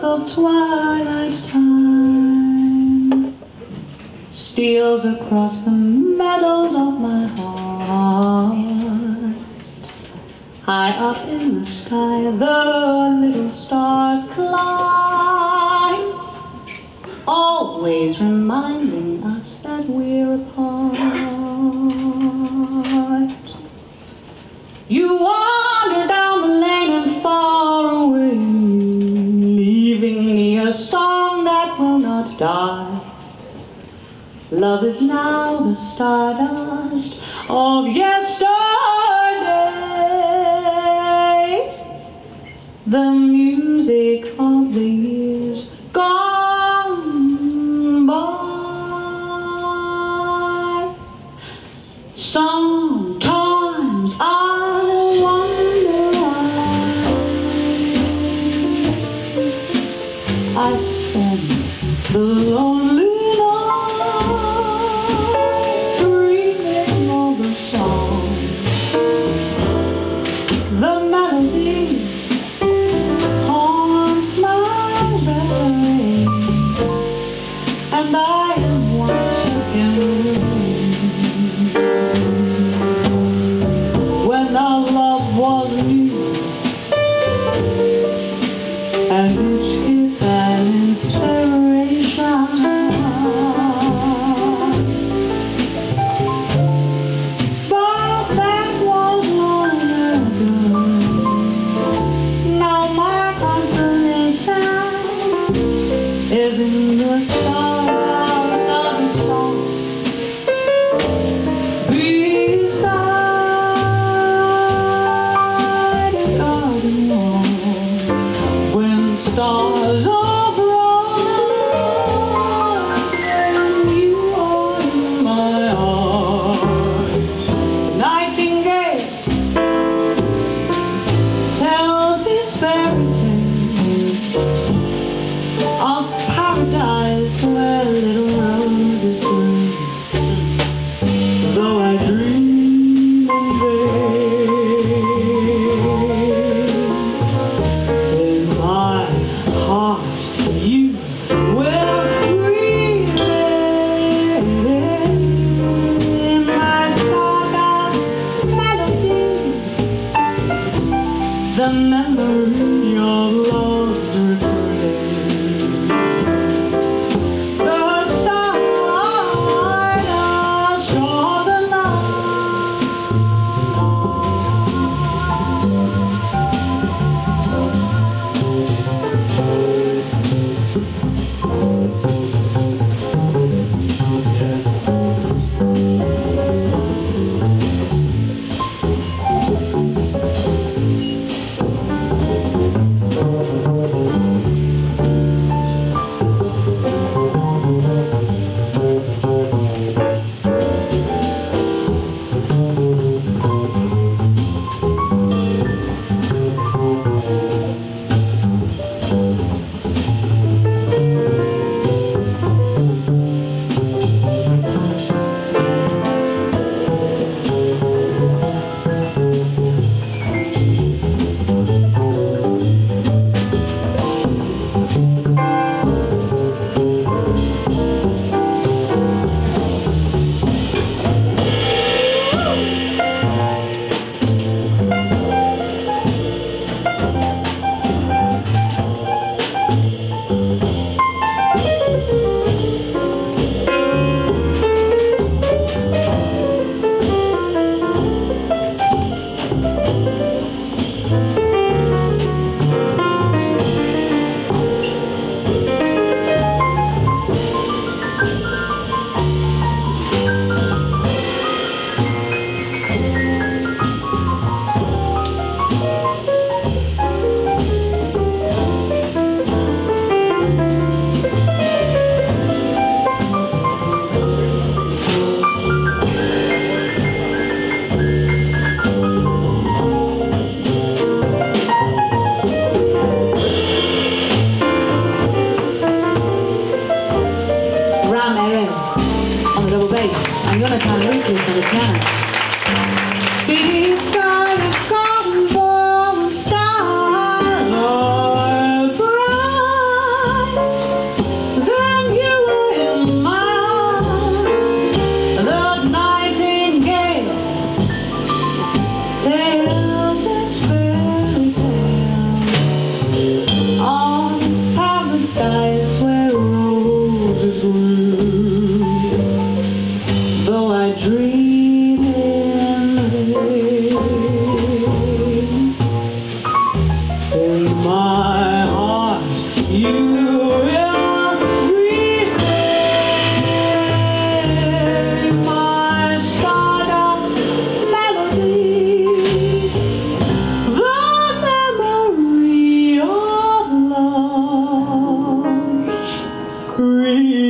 of twilight time steals across the meadows of my heart. High up in the sky, the little stars climb, always reminding us that we're apart. Love is now the stardust of yesterday, the music of the years gone by. Sometimes I wonder why I spend the the memory of love's refrain. The the night. Dios. On the double bass and Jonathan Riklis on the piano. We